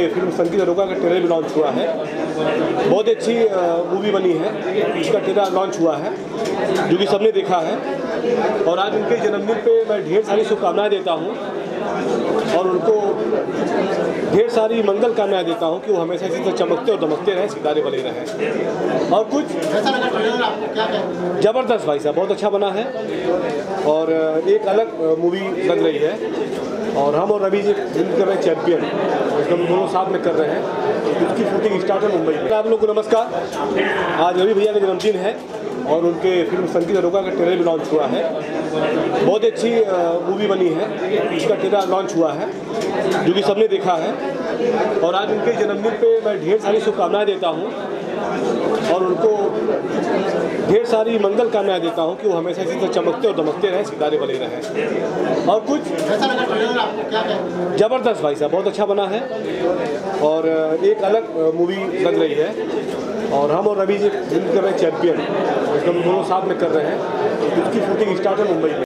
Film संगीत अरोगा का trailer भी लॉन्च हुआ है। बहुत अच्छी मूवी बनी है। उसका ट्रेलर लॉन्च हुआ है, जो कि सबने देखा है। और आज उनके जन्मदिन पे मैं ढेर सारी शुभकामनाएँ देता हूँ। और उनको ढेर सारी मंगल कामनाएँ देता हूँ कि वो हमेशा इसी तरह चमकते और दमकते रहें, सितारे बने रहें। और कुछ ज़बरदस्त भाई साहब, बहुत अच्छा बना है। और एक अलग मूवी लग रही है। और हम और रवि जी फ़िल्म कर रहे हैं चैंपियन इसको हम दोनों साथ में कर रहे हैं। उसकी शूटिंग स्टार्ट है मुंबई आप लोग को नमस्कार। आज रवि भैया का जन्मदिन है और उनके फ़िल्म संगीत अरोगा का ट्रेलर भी लॉन्च हुआ है। बहुत अच्छी मूवी बनी है। इसका ट्रेलर लॉन्च हुआ है, जो कि सबने देखा है। और आज उनके जन्मदिन पे मैं ढेर सारी शुभकामनाएँ देता हूँ। और उनको ढेर सारी मंगल कामनाएँ देता हूँ कि वो हमेशा इसी तरह चमकते और दमकते रहें, सितारे बने रहें। और कुछ ज़बरदस्त भाई साहब, बहुत अच्छा बना है और एक अलग मूवी लग रही है और हम और रवि जी फ़िल्म कर रहे हैं चैंपियन इसको हम दोनों साथ में कर रहे हैं। उसकी शूटिंग स्टार्ट है मुंबई में।